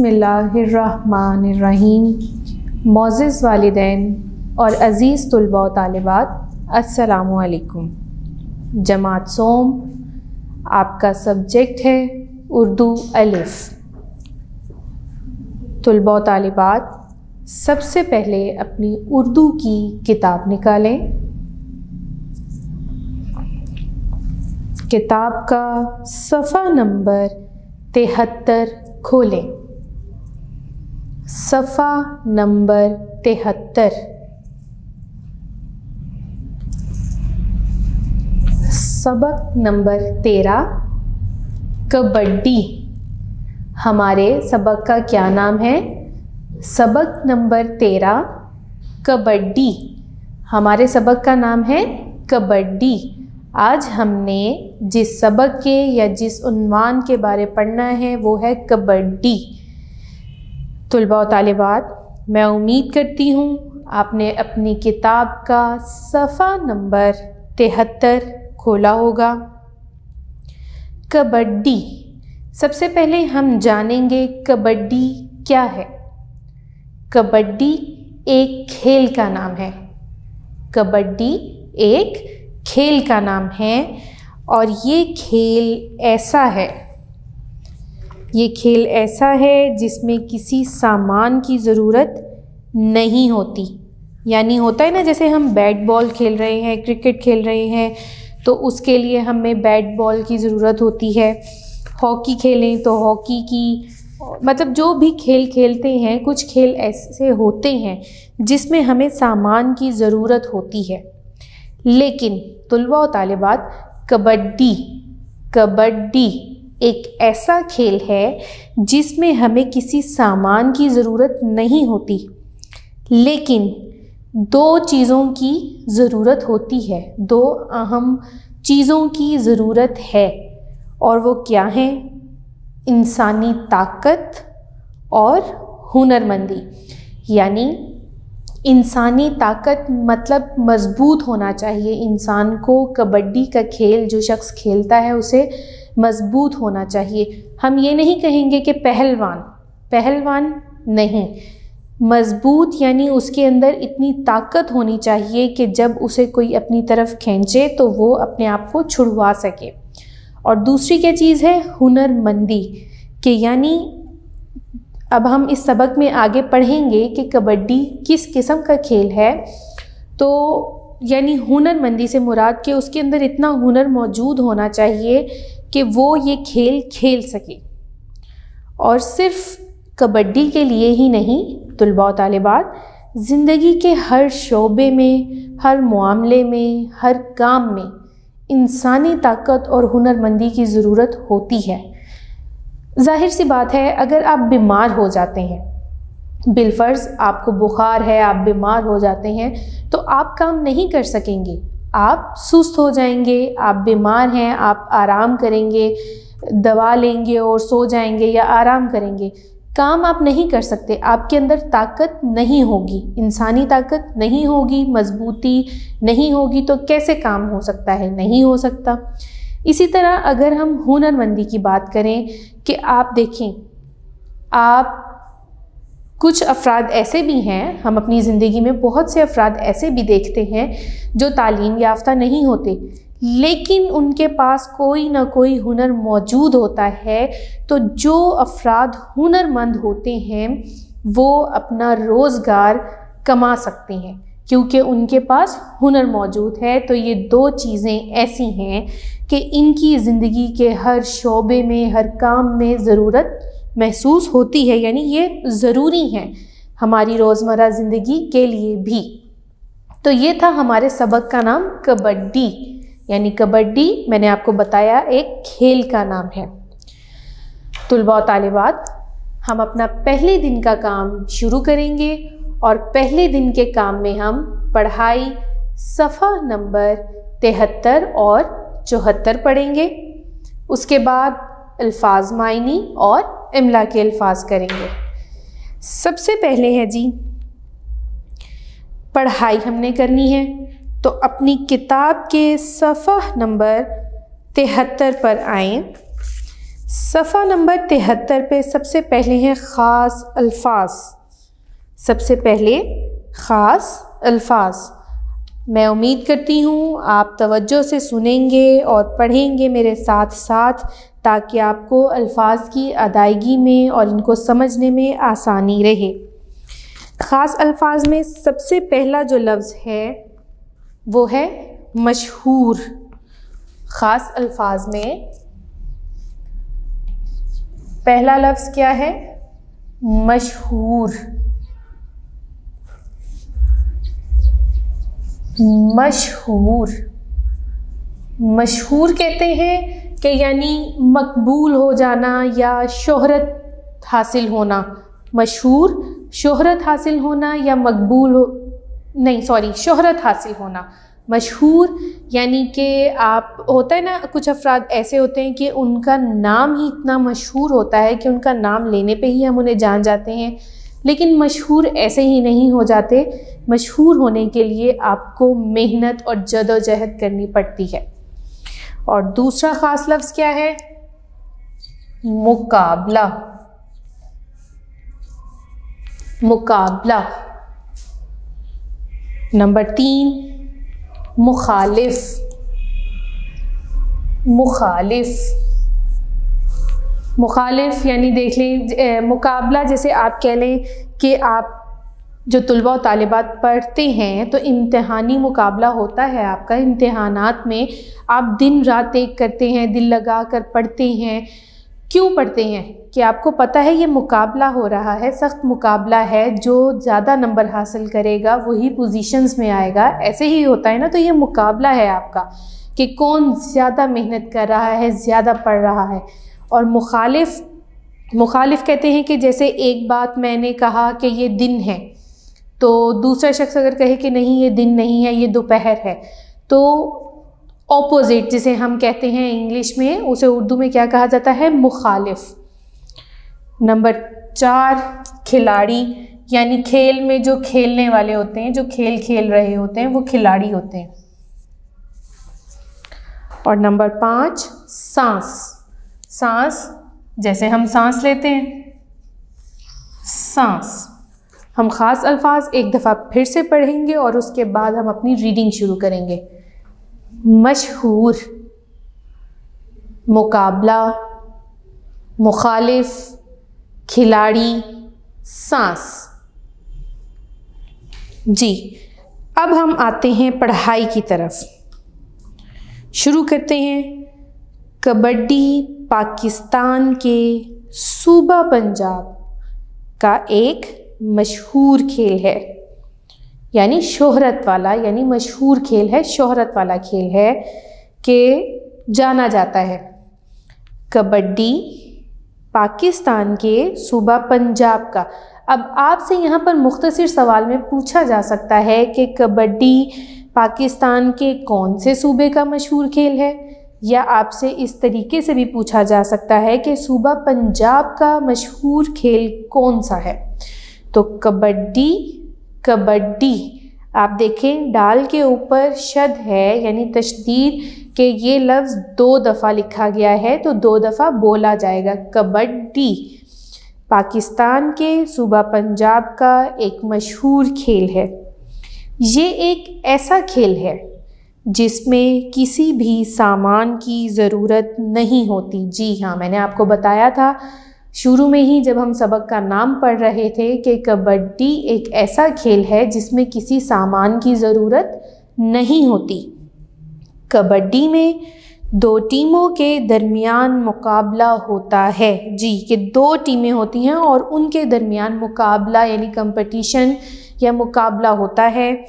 बिसमीम मोज़ वालदेन और अज़ीज़ तलबा तालिबात असलकुम जमात सोम, आपका सब्जेक्ट है उर्दू अलिफ़। तलबा सबसे पहले अपनी उर्दू की किताब निकालें। किताब का सफ़ा नंबर तिहत्तर खोलें। सफ़ा नंबर तिहत्तर। सबक नंबर तेरह, कबड्डी। हमारे सबक का क्या नाम है? सबक नंबर तेरह, कबड्डी। हमारे सबक का नाम है कबड्डी। आज हमने जिस सबक के या जिस उन्वान के बारे पढ़ना है, वो है कबड्डी। तलबा तालिबात, मैं उम्मीद करती हूँ आपने अपनी किताब का सफ़ा नंबर तिहत्तर खोला होगा। कबड्डी। सबसे पहले हम जानेंगे कबड्डी क्या है। कबड्डी एक खेल का नाम है। कबड्डी एक खेल का नाम है और ये खेल ऐसा है ये खेल ऐसा है जिसमें किसी सामान की ज़रूरत नहीं होती। यानी होता है ना, जैसे हम बैट बॉल खेल रहे हैं, क्रिकेट खेल रहे हैं तो उसके लिए हमें बैट बॉल की ज़रूरत होती है। हॉकी खेलें तो हॉकी की मतलब जो भी खेल खेलते हैं, कुछ खेल ऐसे होते हैं जिसमें हमें सामान की ज़रूरत होती है। लेकिन तलबा तालिबात, कबड्डी कबड्डी एक ऐसा खेल है जिसमें हमें किसी सामान की ज़रूरत नहीं होती, लेकिन दो चीज़ों की ज़रूरत होती है, दो अहम चीज़ों की ज़रूरत है, और वो क्या हैं? इंसानी ताकत और हुनरमंदी। यानी इंसानी ताकत मतलब मज़बूत होना चाहिए। इंसान को कबड्डी का खेल, जो शख्स खेलता है, उसे मज़बूत होना चाहिए। हम ये नहीं कहेंगे कि पहलवान पहलवान नहीं। मज़बूत यानी उसके अंदर इतनी ताकत होनी चाहिए कि जब उसे कोई अपनी तरफ़ खींचे तो वो अपने आप को छुड़वा सके। और दूसरी क्या चीज़ है? हुनरमंदी, कि यानी अब हम इस सबक में आगे पढ़ेंगे कि कबड्डी किस किस्म का खेल है। तो यानी हुनरमंदी से मुराद के उसके अंदर इतना हुनर मौजूद होना चाहिए कि वो ये खेल खेल सके। और सिर्फ़ कबड्डी के लिए ही नहीं तलबा तालिबात ज़िंदगी के हर शोबे में, हर मामले में, हर काम में इंसानी ताकत और हुनरमंदी की ज़रूरत होती है। ज़ाहिर सी बात है, अगर आप बीमार हो जाते हैं, बिलफ़र्ज़ आपको बुखार है, आप बीमार हो जाते हैं तो आप काम नहीं कर सकेंगे। आप सुस्त हो जाएँगे, आप बीमार हैं, आप आराम करेंगे, दवा लेंगे और सो जाएँगे या आराम करेंगे। काम आप नहीं कर सकते, आपके अंदर ताकत नहीं होगी, इंसानी ताकत नहीं होगी, मजबूती नहीं होगी तो कैसे काम हो सकता है? नहीं हो सकता। इसी तरह अगर हम हुनरमंदी की बात करें कि आप देखें, आप कुछ अफराद ऐसे भी हैं, हम अपनी ज़िंदगी में बहुत से अफराद ऐसे भी देखते हैं जो तालीम याफ्ता नहीं होते। लेकिन उनके पास कोई ना कोई हुनर मौजूद होता है तो जो अफराद हुनरमंद होते हैं, वो अपना रोज़गार कमा सकते हैं, क्योंकि उनके पास हुनर मौजूद है। तो ये दो चीज़ें ऐसी हैं कि इनकी ज़िंदगी के हर शोबे में, हर काम में ज़रूरत महसूस होती है, यानी ये ज़रूरी हैं हमारी रोज़मर्रा ज़िंदगी के लिए भी। तो ये था हमारे सबक का नाम कबड्डी, यानी कबड्डी मैंने आपको बताया एक खेल का नाम है। तलबा तालिबात, हम अपना पहले दिन का काम शुरू करेंगे और पहले दिन के काम में हम पढ़ाई सफ़ा नंबर तिहत्तर और चौहत्तर पढ़ेंगे। उसके बाद अल्फाज मायनी और इमला के अल्फाज करेंगे। सबसे पहले है जी, पढ़ाई हमने करनी है तो अपनी किताब के सफ़ा नंबर तिहत्तर पर आएँ। सफ़ा नंबर तिहत्तर पे सबसे पहले हैं ख़ास अल्फाज। सबसे पहले ख़ास अल्फाज। मैं उम्मीद करती हूँ आप तवज्जो से सुनेंगे और पढ़ेंगे मेरे साथ साथ ताकि आपको अल्फाज की अदायगी में और इनको समझने में आसानी रहे। ख़ास अल्फाज में सबसे पहला जो लफ्ज़ है, वो है मशहूर। ख़ास अल्फाज में पहला लफ्ज़ क्या है? मशहूर। मशहूर। मशहूर कहते हैं कि यानी मकबूल हो जाना या शोहरत हासिल होना, मशहूर शोहरत हासिल होना या मकबूल हो, नहीं सॉरी शोहरत हासिल होना। मशहूर यानी कि आप, होता है ना, कुछ अफराद ऐसे होते हैं कि उनका नाम ही इतना मशहूर होता है कि उनका नाम लेने पे ही हम उन्हें जान जाते हैं। लेकिन मशहूर ऐसे ही नहीं हो जाते। मशहूर होने के लिए आपको मेहनत और जदोजहद करनी पड़ती है। और दूसरा ख़ास लफ्ज़ क्या है? मुकाबला। मुकाबला। नंबर तीन, मुखालिफ। मुखालिफ। मुखालिफ यानी देख लें, मुकाबला जैसे आप कह लें कि आप जो तलबा और तालिबात पढ़ते हैं तो इम्तहानी मुकाबला होता है आपका। इम्तहानात में आप दिन रात एक करते हैं दिल लगा कर पढ़ते हैं। क्यों पढ़ते हैं? कि आपको पता है ये मुकाबला हो रहा है? सख्त मुकाबला है जो ज़्यादा नंबर हासिल करेगा, वही पोजीशंस में आएगा। ऐसे ही होता है ना तो ये मुकाबला है आपका कि कौन ज़्यादा मेहनत कर रहा है, ज़्यादा पढ़ रहा है। और मुखालिफ मुखालिफ कहते हैं कि जैसे एक बात मैंने कहा कि ये दिन है। तो दूसरा शख्स अगर कहे कि नहीं, ये दिन नहीं है, ये दोपहर है तो ऑपोजिट जिसे हम कहते हैं इंग्लिश में, उसे उर्दू में क्या कहा जाता है? मुखालिफ। नंबर चार, खिलाड़ी, यानी खेल में जो खेलने वाले होते हैं, जो खेल खेल रहे होते हैं, वो खिलाड़ी होते हैं। और नंबर पाँच, सांस। सांस, जैसे हम सांस लेते हैं, सांस। हम ख़ास अल्फाज एक दफ़ा फिर से पढ़ेंगे और उसके बाद हम अपनी रीडिंग शुरू करेंगे। मशहूर, मुकाबला, मुखालिफ, खिलाड़ी, सांस। जी, अब हम आते हैं पढ़ाई की तरफ़। शुरू करते हैं। कबड्डी पाकिस्तान के सूबा पंजाब का एक मशहूर खेल है। यानी शोहरत वाला, यानी मशहूर खेल है, शोहरत वाला खेल है कि जाना जाता है। कबड्डी पाकिस्तान के सूबा पंजाब का। अब आपसे यहाँ पर मुख्तसर सवाल में पूछा जा सकता है कि कबड्डी पाकिस्तान के कौन से सूबे का मशहूर खेल है? या आपसे इस तरीके से भी पूछा जा सकता है कि सूबा पंजाब का मशहूर खेल कौन सा है? तो कबड्डी कबड्डी। आप देखें, डाल के ऊपर शद है, यानी तशदीद के ये लफ्ज़ दो दफ़ा लिखा गया है तो दो दफ़ा बोला जाएगा कबड्डी। पाकिस्तान के सूबा पंजाब का एक मशहूर खेल है। ये एक ऐसा खेल है, जिसमें किसी भी सामान की ज़रूरत नहीं होती। जी हाँ मैंने आपको बताया था शुरू में ही जब हम सबक का नाम पढ़ रहे थे कि कबड्डी एक ऐसा खेल है जिसमें किसी सामान की ज़रूरत नहीं होती। कबड्डी में दो टीमों के दरमियान मुकाबला होता है। जी, कि दो टीमें होती हैं और उनके दरमियान मुकाबला यानी कंपटीशन या मुकाबला होता है।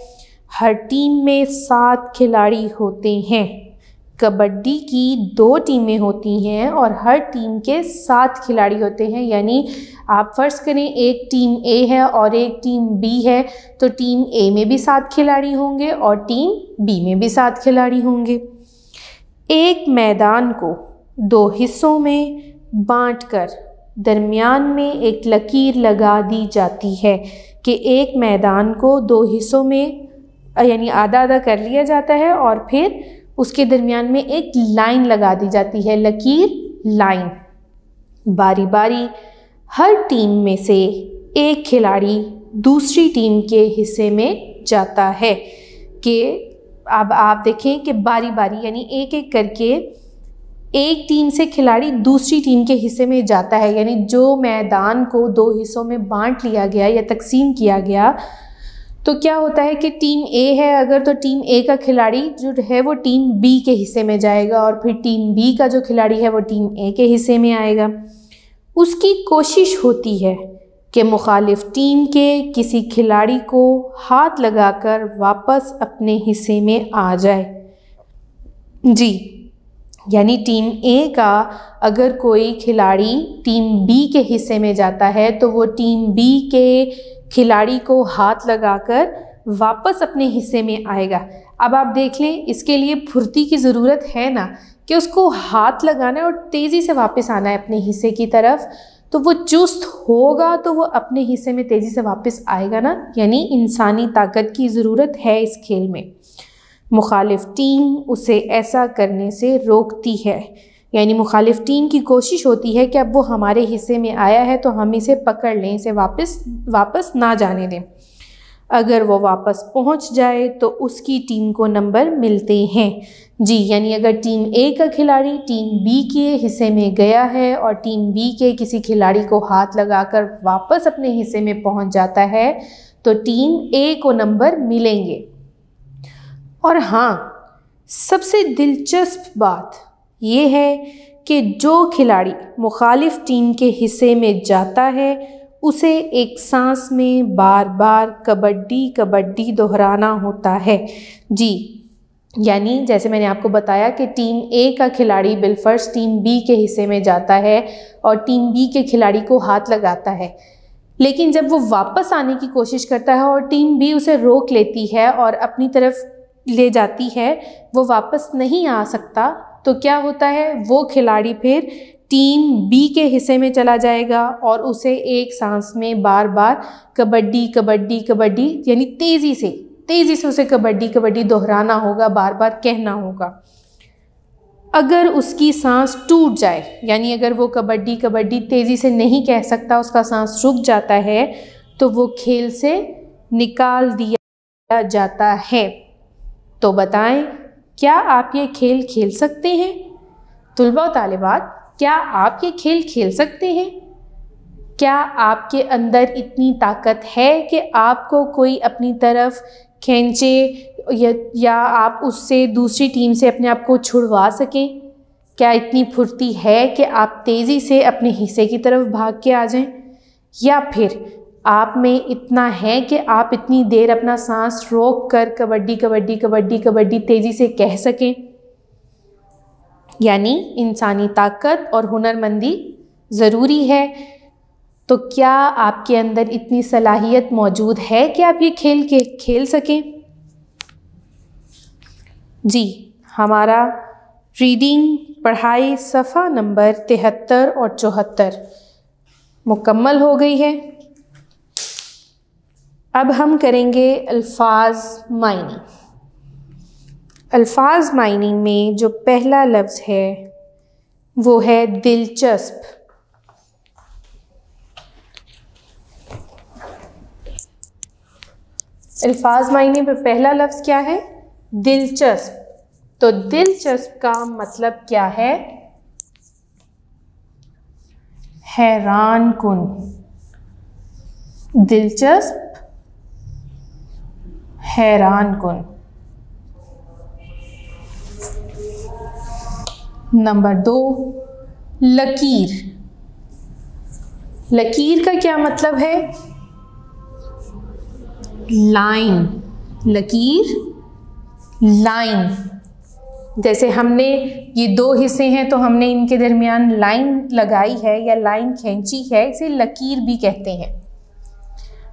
हर टीम में सात खिलाड़ी होते हैं। कबड्डी की दो टीमें होती हैं और हर टीम के सात खिलाड़ी होते हैं। यानी आप फ़र्ज़ करें, एक टीम ए है और एक टीम बी है तो टीम ए में भी सात खिलाड़ी होंगे और टीम बी में भी सात खिलाड़ी होंगे। एक मैदान को दो हिस्सों में बांटकर दरमियान में एक लकीर लगा दी जाती है कि एक मैदान को दो हिस्सों में, यानी आधा आधा कर लिया जाता है और फिर उसके दरमियान में एक लाइन लगा दी जाती है, लकीर लाइन। बारी बारी हर टीम में से एक खिलाड़ी दूसरी टीम के हिस्से में जाता है कि अब आप देखें कि बारी बारी यानी एक एक करके एक टीम से खिलाड़ी दूसरी टीम के हिस्से में जाता है। यानी जो मैदान को दो हिस्सों में बांट लिया गया या तकसीम किया गया तो क्या होता है कि टीम ए है, अगर तो टीम ए का खिलाड़ी जो है वो टीम बी के हिस्से में जाएगा और फिर टीम बी का जो खिलाड़ी है वो टीम ए के हिस्से में आएगा। उसकी कोशिश होती है कि मुखालिफ टीम के किसी खिलाड़ी को हाथ लगाकर वापस अपने हिस्से में आ जाए। जी, यानी टीम ए का अगर कोई खिलाड़ी टीम बी के हिस्से में जाता है तो वो टीम बी के खिलाड़ी को हाथ लगाकर वापस अपने हिस्से में आएगा। अब आप देख लें, इसके लिए फुर्ती की ज़रूरत है ना कि उसको हाथ लगाना है और तेज़ी से वापस आना है अपने हिस्से की तरफ़। तो वो चुस्त होगा तो वो अपने हिस्से में तेज़ी से वापस आएगा ना? यानी इंसानी ताकत की ज़रूरत है इस खेल में। मुखालिफ टीम उसे ऐसा करने से रोकती है। यानी मुखालिफ टीम की कोशिश होती है कि अब वो हमारे हिस्से में आया है तो हम इसे पकड़ लें, इसे वापस वापस ना जाने दें। अगर वो वापस पहुँच जाए तो उसकी टीम को नंबर मिलते हैं। जी, यानी अगर टीम ए का खिलाड़ी टीम बी के हिस्से में गया है और टीम बी के किसी खिलाड़ी को हाथ लगाकर वापस अपने हिस्से में पहुँच जाता है तो टीम ए को नंबर मिलेंगे। और हाँ सबसे दिलचस्प बात ये है कि जो खिलाड़ी मुखालिफ टीम के हिस्से में जाता है, उसे एक सांस में बार बार कबड्डी कबड्डी दोहराना होता है। जी, यानी जैसे मैंने आपको बताया कि टीम ए का खिलाड़ी बिलफर्स टीम बी के हिस्से में जाता है और टीम बी के खिलाड़ी को हाथ लगाता है। लेकिन जब वो वापस आने की कोशिश करता है और टीम बी उसे रोक लेती है और अपनी तरफ़ ले जाती है, वो वापस नहीं आ सकता तो क्या होता है? वो खिलाड़ी फिर टीम बी के हिस्से में चला जाएगा और उसे एक सांस में बार बार कबड्डी कबड्डी कबड्डी, यानी तेज़ी से तेज़ी से उसे कबड्डी कबड्डी दोहराना होगा बार बार कहना होगा। अगर उसकी सांस टूट जाए, यानी अगर वो कबड्डी कबड्डी तेज़ी से नहीं कह सकता, उसका सांस रुक जाता है तो वो खेल से निकाल दिया जाता है। तो बताएँ क्या आप ये खेल खेल सकते हैं? तलबा तलबात क्या आप ये खेल खेल सकते हैं? क्या आपके अंदर इतनी ताकत है कि आपको कोई अपनी तरफ़ खींचे या, या आप उससे दूसरी टीम से अपने आप को छुड़वा सकें? क्या इतनी फुर्ती है कि आप तेज़ी से अपने हिस्से की तरफ़ भाग के आ जाएँ? या फिर आप में इतना है कि आप इतनी देर अपना सांस रोक कर कबड्डी कबड्डी कबड्डी कबड्डी तेज़ी से कह सकें। यानी इंसानी ताकत और हुनरमंदी ज़रूरी है। तो क्या आपके अंदर इतनी सलाहियत मौजूद है कि आप ये खेल के, खेल सकें? जी, हमारा रीडिंग पढ़ाई सफ़ा नंबर तिहत्तर और चौहत्तर मुकम्मल हो गई है। अब हम करेंगे अल्फाज मायनी अल्फाज माइनिंग में जो पहला लफ्ज़ है, वो है दिलचस्प। अल्फाज मायने पर पहला लफ्ज़ क्या है? दिलचस्प। तो दिलचस्प का मतलब क्या है? हैरान कन। दिलचस्प हैरान कन? नंबर दो, लकीर। लकीर का क्या मतलब है? लाइन। लकीर, लाइन। जैसे हमने ये दो हिस्से हैं तो हमने इनके दरमियान लाइन लगाई है या लाइन खींची है, इसे लकीर भी कहते हैं।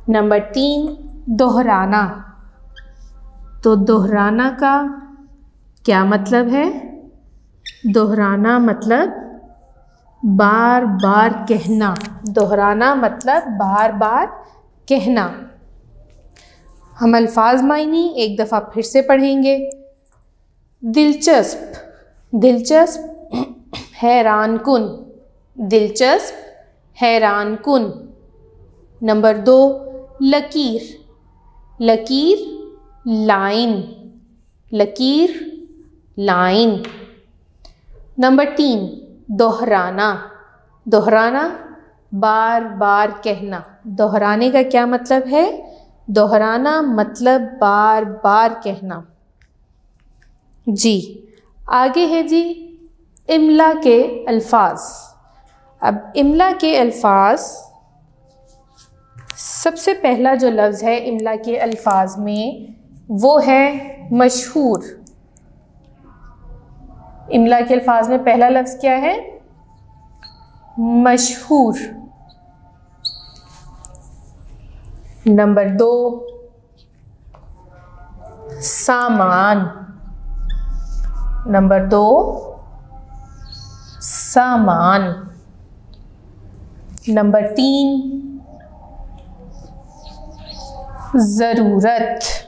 नंबर तीन, दोहराना। तो दोहराना का क्या मतलब है? दोहराना मतलब बार बार कहना। दोहराना मतलब बार बार कहना। हम अल्फाज मायनी एक दफ़ा फिर से पढ़ेंगे। दिलचस्प। दिलचस्प हैरान कुन दिलचस्प हैरान कुन नंबर दो, लकीर। लकीर लाइन, लकीर, लाइन। नंबर तीन, दोहराना। दोहराना बार बार कहना। दोहराने का क्या मतलब है? दोहराना मतलब बार बार कहना। जी, आगे है जी, इमला के अल्फाज। अब इमला के अल्फाज, सबसे पहला जो लफ्ज़ है इमला के अल्फाज में वो है मशहूर। इमला के अल्फाज में पहला लफ्ज़ क्या है? मशहूर। नंबर दो, सामान। नंबर दो, सामान। नंबर तीन, ज़रूरत।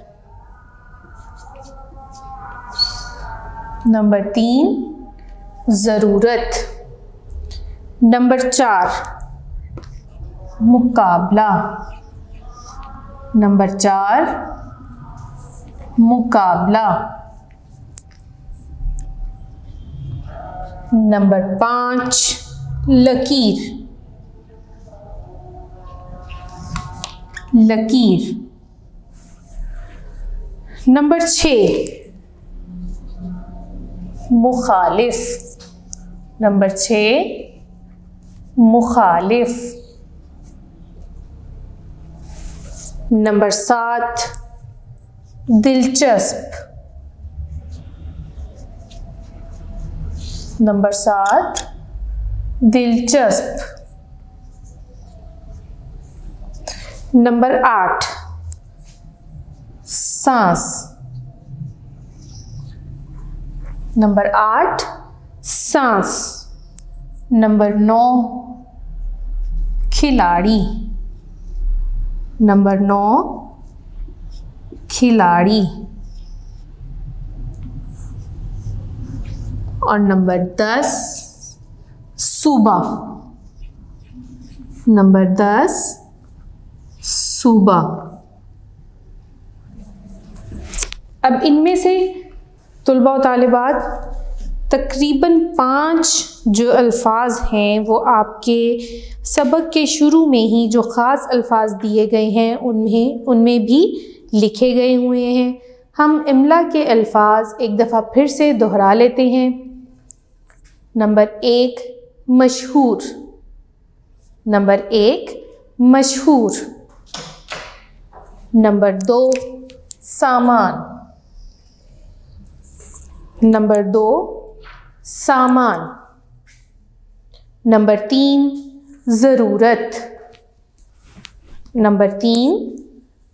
नंबर तीन, ज़रूरत। नंबर चार, मुकाबला। नंबर चार, मुकाबला। नंबर पाँच, लकीर। लकीर। नंबर छ मुखालिफ। नंबर छ मुखालिफ। नंबर सात दिलचस्प। नंबर सात दिलचस्प। नंबर आठ सांस। नंबर आठ, सांस। नंबर नौ, खिलाड़ी। नंबर नौ, खिलाड़ी। और नंबर दस सुबह नंबर दस सुबह अब इनमें से तलबा तालिबात, तकरीबन पाँच जो अल्फाज हैं वो आपके सबक के शुरू में ही जो ख़ास अल्फाज दिए गए हैं, उनमें उनमें भी लिखे गए हुए हैं। हम इमला के अल्फाज एक दफ़ा फिर से दोहरा लेते हैं। नंबर एक, मशहूर। नंबर एक, मशहूर। नंबर दो, सामान। नंबर दो सामान. नंबर तीन, ज़रूरत. नंबर तीन,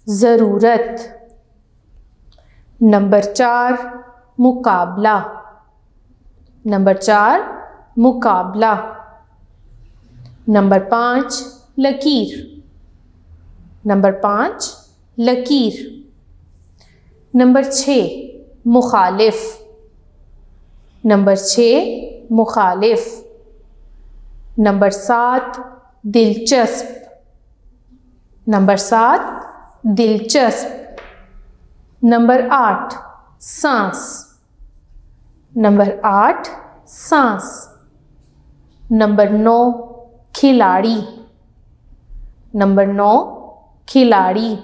ज़रूरत. नंबर चार, मुकाबला. नंबर चार, मुकाबला. नंबर पाँच, लकीर. नंबर पाँच, लकीर. नंबर छः, मुखालिफ. नंबर छः, मुखालिफ। नंबर सात, दिलचस्प। नंबर सात, दिलचस्प। नंबर आठ, सांस। नंबर आठ, सांस। नंबर नौ, खिलाड़ी। नंबर नौ, खिलाड़ी।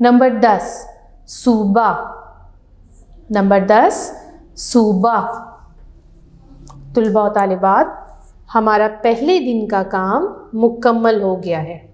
नंबर दस, सूबा। नंबर दस सूबा। तलबा तलबात हमारा पहले दिन का काम मुकम्मल हो गया है।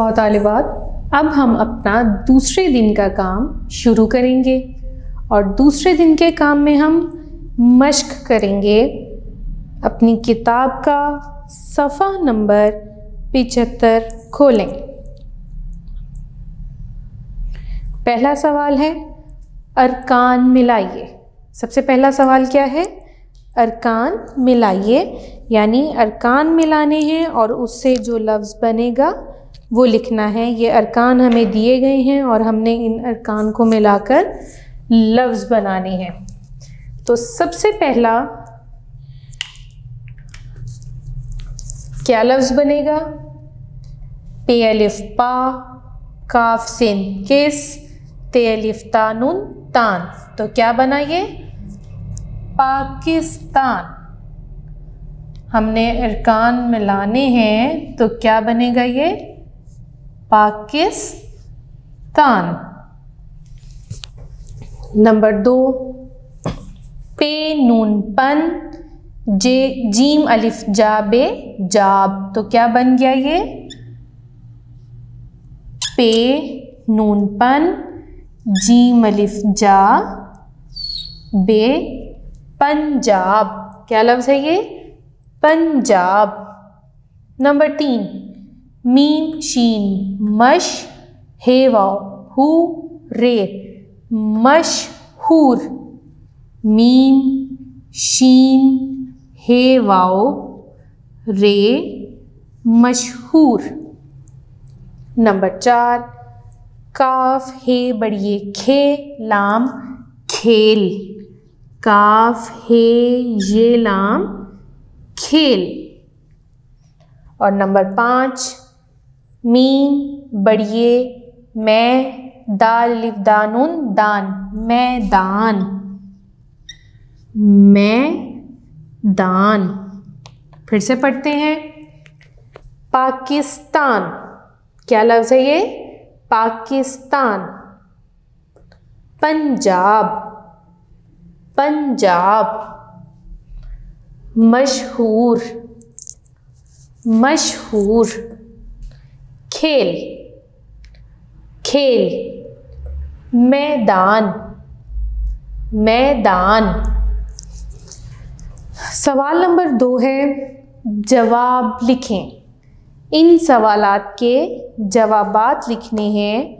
तुलबा तालिबात अब हम अपना दूसरे दिन का काम शुरू करेंगे और दूसरे दिन के काम में हम मश्क करेंगे। अपनी किताब का सफ़ा नंबर पिचहत्तर खोलें। पहला सवाल है, अरकान मिलाइए। सबसे पहला सवाल क्या है? अरकान मिलाइए, यानी अरकान मिलाने हैं और उससे जो लफ्ज़ बनेगा वो लिखना है, ये अरकान हमें दिए गए हैं और हमने इन अरकान को मिलाकर लफ्ज़ बनाने हैं। तो सबसे पहला, क्या लफ्ज़ बनेगा? पे अलिफ पा, काफ सिन, किस? ते अलिफ तानुन तान। तो क्या बना ये? पाकिस्तान। हमने अरकान मिलाने हैं तो क्या बनेगा ये? पाकिस्तान। नंबर दो। पे नून पन जे जीम अलिफ जाबे जाब। तो क्या बन गया ये? पे नून पन जीम अलिफ जा बे पंजाब। क्या लफ्ज़ है ये? पंजाब। नंबर तीन। मीम शीन मश हे वाओ हु, रे मशहूर मीम शीन हे वाओ रे, मशहूर। नंबर चार, काफ, हे, बड़िए, खे, लाम, खेल। काफ, हे, ये, लाम, खेल। और नंबर पाँच मीम बड़िए, मैं, दाल लिफ दानुन दान। मैं, दान। फिर से पढ़ते हैं। पाकिस्तान। क्या लफ्ज़ है ये? पाकिस्तान। पंजाब। पंजाब। मशहूर। मशहूर। खेल खेल, मैदान मैदान। सवाल नंबर दो है, जवाब लिखें। इन सवालात के जवाबात लिखने हैं।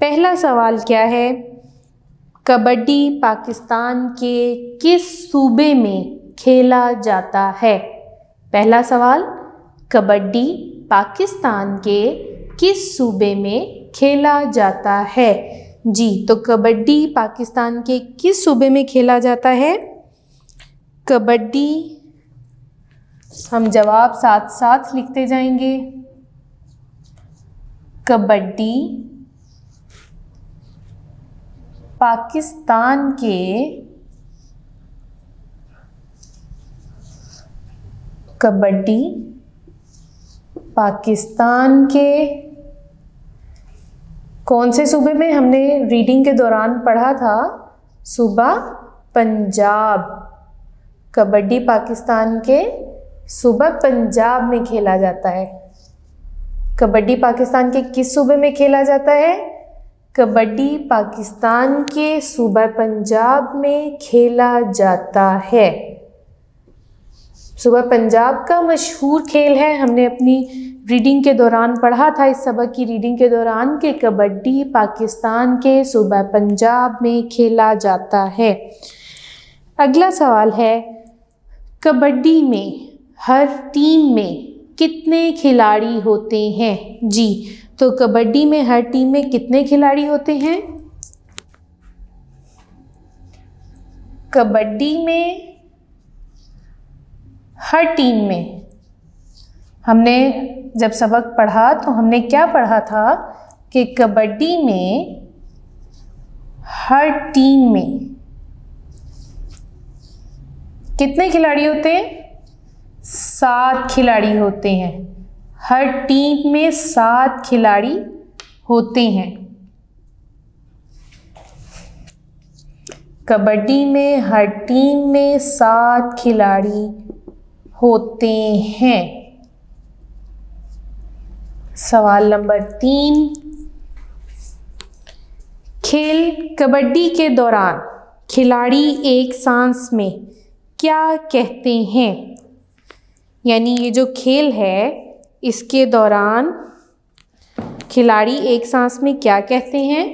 पहला सवाल क्या है? कबड्डी पाकिस्तान के किस सूबे में खेला जाता है? पहला सवाल, कबड्डी पाकिस्तान के किस सूबे में खेला जाता है? जी तो कबड्डी पाकिस्तान के किस सूबे में खेला जाता है? कबड्डी, हम जवाब साथ साथ लिखते जाएँगे। कबड्डी पाकिस्तान के कबड्डी पाकिस्तान के कौन से सूबे में हमने रीडिंग के दौरान पढ़ा था? सूबा पंजाब। कबड्डी पाकिस्तान के सूबा पंजाब में खेला जाता है। कबड्डी पाकिस्तान के किस सूबे में खेला जाता है? कबड्डी पाकिस्तान के सूबा पंजाब में खेला जाता है। सूबा पंजाब का मशहूर खेल है। हमने अपनी रीडिंग के दौरान पढ़ा था इस सबक की। रीडिंग के दौरान कि कबड्डी पाकिस्तान के सूबा पंजाब में खेला जाता है। अगला सवाल है, कबड्डी में हर टीम में कितने खिलाड़ी होते हैं? जी तो कबड्डी में हर टीम में कितने खिलाड़ी होते हैं? कबड्डी में हर टीम में। हमने जब सबक पढ़ा तो हमने क्या पढ़ा था कि कबड्डी में हर टीम में कितने खिलाड़ी होते हैं? सात खिलाड़ी होते हैं। हर टीम में सात खिलाड़ी होते हैं। कबड्डी में, हर टीम में सात खिलाड़ी होते हैं। सवाल नंबर तीन। खेल कबड्डी के दौरान खिलाड़ी एक सांस में क्या कहते हैं? यानी ये जो खेल है, इसके दौरान खिलाड़ी एक सांस में क्या कहते हैं?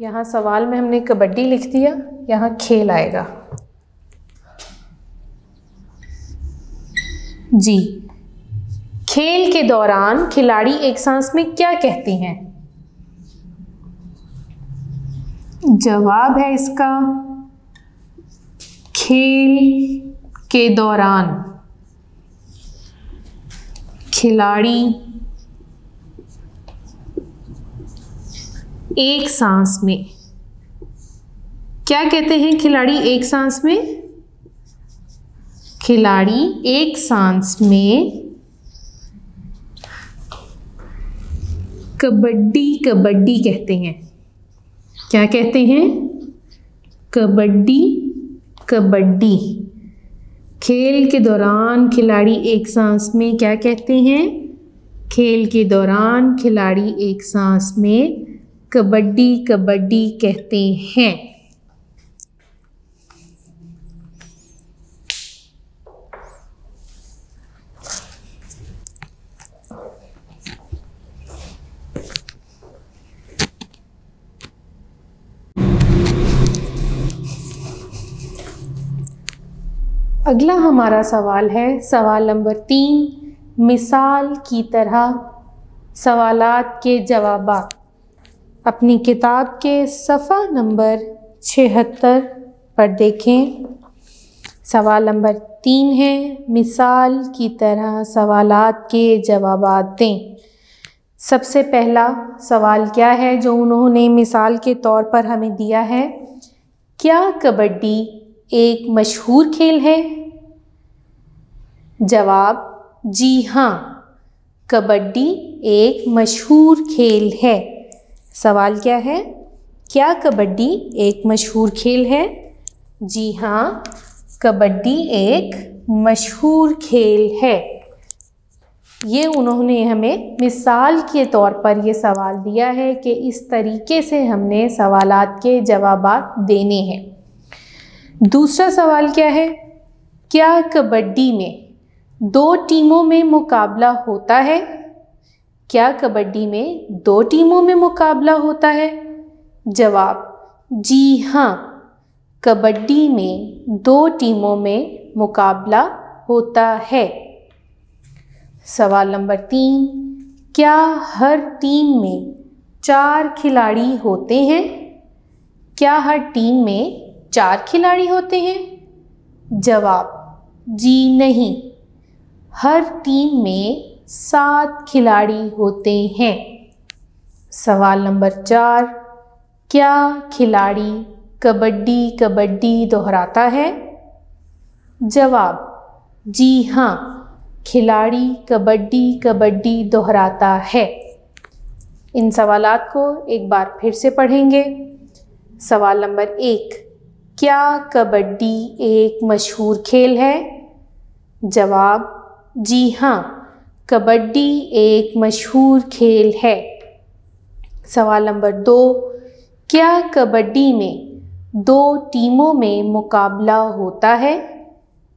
यहाँ सवाल में हमने कबड्डी लिख दिया, यहाँ खेल आएगा। जी। खेल के दौरान खिलाड़ी एक सांस में क्या कहते हैं? जवाब है इसका, खेल के दौरान। खिलाड़ी एक सांस में। क्या कहते हैं खिलाड़ी एक सांस में? खिलाड़ी एक सांस में कबड्डी कबड्डी कहते हैं। क्या कहते हैं? कबड्डी कबड्डी। खेल के दौरान खिलाड़ी एक सांस में क्या कहते हैं? खेल के दौरान खिलाड़ी एक सांस में कबड्डी कबड्डी कहते हैं। अगला हमारा सवाल है, सवाल नंबर तीन, मिसाल की तरह सवालात के जवाब अपनी किताब के सफ़ा नंबर छिहत्तर पर देखें। सवाल नंबर तीन है, मिसाल की तरह सवालात के जवाब दें। सबसे पहला सवाल क्या है जो उन्होंने मिसाल के तौर पर हमें दिया है? क्या कबड्डी एक मशहूर खेल है। जवाब, जी हाँ कबड्डी एक मशहूर खेल है। सवाल क्या है? क्या कबड्डी एक मशहूर खेल है? जी हाँ कबड्डी एक मशहूर खेल है। ये उन्होंने हमें मिसाल के तौर पर ये सवाल दिया है कि इस तरीके से हमने सवालात के जवाब देने हैं। दूसरा सवाल क्या है? क्या कबड्डी में दो टीमों में मुकाबला होता है? क्या कबड्डी में दो टीमों में मुकाबला होता है? जवाब, जी हाँ कबड्डी में दो टीमों में मुकाबला होता है। सवाल नंबर तीन, क्या हर टीम में चार खिलाड़ी होते हैं? क्या हर टीम में चार खिलाड़ी होते हैं? जवाब, जी नहीं। हर टीम में सात खिलाड़ी होते हैं। सवाल नंबर चार, क्या खिलाड़ी कबड्डी कबड्डी दोहराता है? जवाब, जी हाँ खिलाड़ी कबड्डी कबड्डी दोहराता है। इन सवालात को एक बार फिर से पढ़ेंगे। सवाल नंबर एक क्या कबड्डी एक मशहूर खेल है? जवाब, जी हाँ कबड्डी एक मशहूर खेल है। सवाल नंबर दो, क्या कबड्डी में दो टीमों में मुकाबला होता है?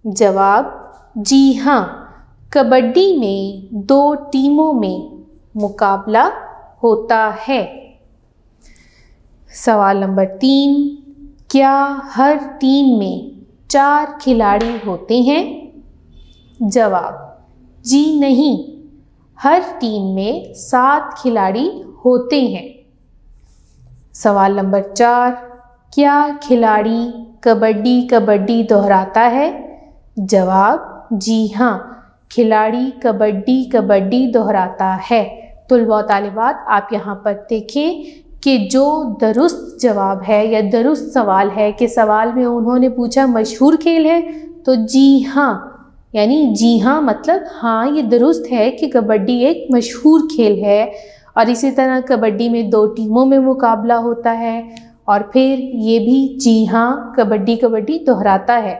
जवाब, जी हाँ कबड्डी में दो टीमों में मुकाबला होता है। सवाल नंबर तीन क्या हर टीम में चार खिलाड़ी होते हैं? जवाब, जी नहीं। हर टीम में सात खिलाड़ी होते हैं। सवाल नंबर चार, क्या खिलाड़ी कबड्डी कबड्डी दोहराता है? जवाब, जी हाँ खिलाड़ी कबड्डी कबड्डी दोहराता है। तुलबा तालिबात आप यहाँ पर देखें कि जो दुरुस्त जवाब है या दुरुस्त सवाल है, कि सवाल में उन्होंने पूछा, मशहूर खेल है तो जी हाँ यानी जी हाँ मतलब हाँ ये दुरुस्त है कि कबड्डी एक मशहूर खेल है। और इसी तरह कबड्डी में दो टीमों में मुकाबला होता है और फिर ये भी जी हाँ कबड्डी कबड्डी दोहराता है।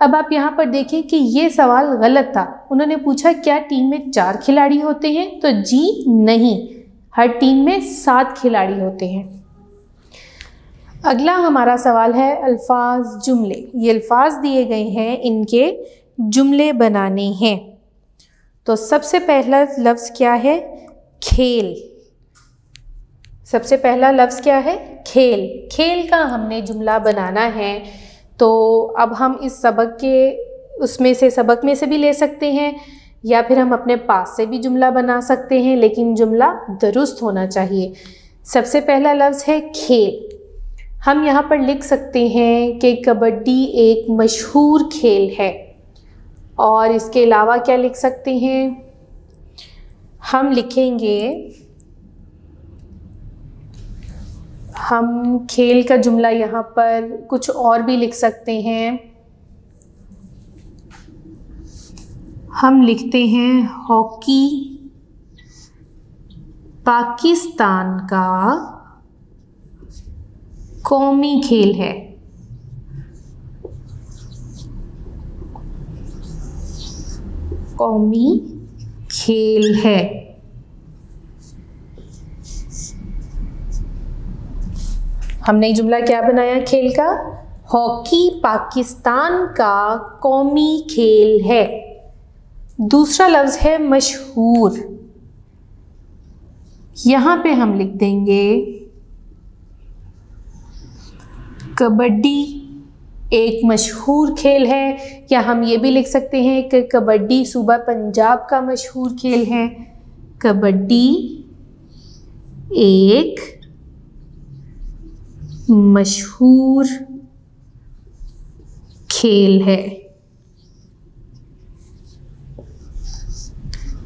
अब आप यहाँ पर देखें कि ये सवाल गलत था। उन्होंने पूछा, क्या टीम में चार खिलाड़ी होते हैं? तो जी नहीं। हर टीम में सात खिलाड़ी होते हैं। अगला हमारा सवाल है अल्फाज जुमले। ये अल्फाज दिए गए हैं, इनके जुमले बनाने हैं। तो सबसे पहला लफ्ज़ क्या है? खेल। सबसे पहला लफ्ज़ क्या है? खेल। खेल का हमने जुमला बनाना है। तो अब हम इस सबक के, उसमें से, सबक में से भी ले सकते हैं। या फिर हम अपने पास से भी जुमला बना सकते हैं, लेकिन जुमला दुरुस्त होना चाहिए। सबसे पहला लफ्ज़ है खेल। हम यहाँ पर लिख सकते हैं कि कबड्डी एक मशहूर खेल है। और इसके अलावा क्या लिख सकते हैं? हम लिखेंगे, हम खेल का जुमला यहाँ पर कुछ और भी लिख सकते हैं। हम लिखते हैं हॉकी पाकिस्तान का कौमी खेल है। कौमी खेल है। हमने जुमला क्या बनाया खेल का? हॉकी पाकिस्तान का कौमी खेल है। दूसरा लफ्ज़ है मशहूर। यहाँ पे हम लिख देंगे कबड्डी एक मशहूर खेल है। या हम ये भी लिख सकते हैं कि कबड्डी सूबा पंजाब का मशहूर खेल है। कबड्डी एक मशहूर खेल है।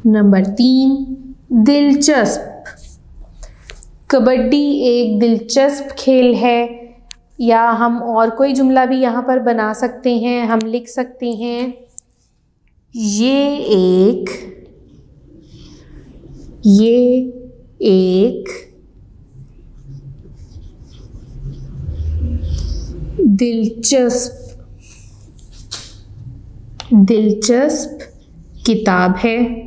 नंबर तीन, दिलचस्प। कबड्डी एक दिलचस्प खेल है। या हम और कोई जुमला भी यहाँ पर बना सकते हैं, हम लिख सकते हैं। ये एक ये एक दिलचस्प दिलचस्प किताब है।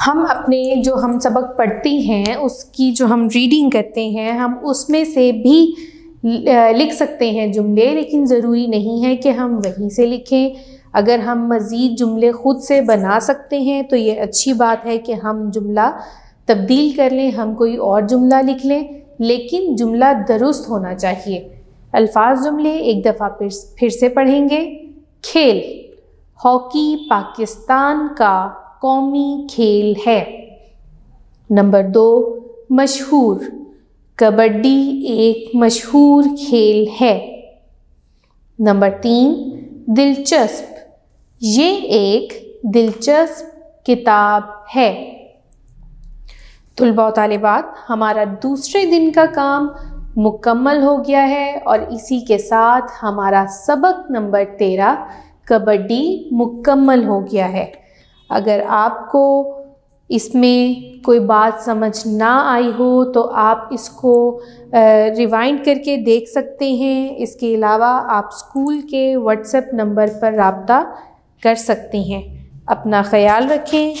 हम अपने जो हम सबक पढ़ते हैं, उसकी जो हम रीडिंग करते हैं, हम उसमें से भी लिख सकते हैं जुमले, लेकिन ज़रूरी नहीं है कि हम वहीं से लिखें। अगर हम मज़ीद जुमले ख़ुद से बना सकते हैं तो ये अच्छी बात है कि हम जुमला तब्दील कर लें, हम कोई और जुमला लिख लें, लेकिन जुमला दुरुस्त होना चाहिए। अल्फाज जुमले एक दफ़ा फिर फिर से पढ़ेंगे। खेल, हॉकी पाकिस्तान का कौमी खेल है। नंबर दो, मशहूर। कबड्डी एक मशहूर खेल है। नंबर तीन, दिलचस्प। ये एक दिलचस्प किताब है। तुलबा तालिबात हमारा दूसरे दिन का काम मुकम्मल हो गया है और इसी के साथ हमारा सबक नंबर तेरह, कबड्डी मुकम्मल हो गया है। अगर आपको इसमें कोई बात समझ ना आई हो तो आप इसको रिवाइंड करके देख सकते हैं। इसके अलावा आप स्कूल के व्हाट्सएप नंबर पर रबता कर सकते हैं। अपना ख्याल रखें।